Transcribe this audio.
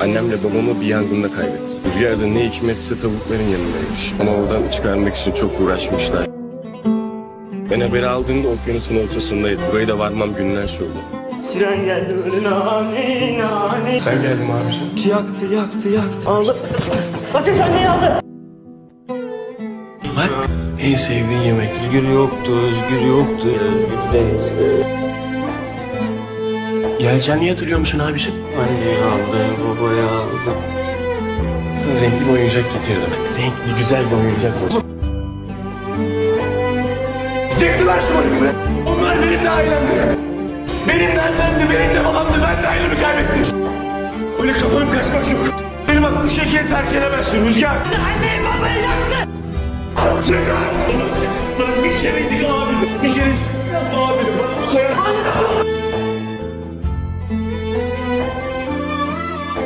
Annemle babamı bir yangında kaybettim. Rüzgarda ne hikmetse tavukların yanındaymış. Ama oradan çıkarmak için çok uğraşmışlar. Ben haberi aldığımda okyanusun ortasındaydı. Burayı da varmam günler sürdü. Siren geldi böyle nane nane. Ben geldim abiciğim. Yaktı yaktı yaktı. Aldı. Ateş anneyi aldı. Bak en sevdiğin yemek. Özgür yoktu, Özgür yoktu. Özgür denizde. Yelkenliği hatırlıyor musun abiciğim? Anneyi aldı, babayı aldı. Sana renkli bir oyuncak getirdim. Renkli güzel bir oyuncak olsun. Diktiler şımarıklığı. Onlar benim de ailemdi. Benim de annemdi, benim de babamdı. Ben de ailemi kaybettim. Öyle kafanı kaçmak yok. Benim bak bu şekilde terk edemezsin Rüzgar. Anne babayı yaktı. Rüzgar. Lan bir kerecik abim. Bir kerecik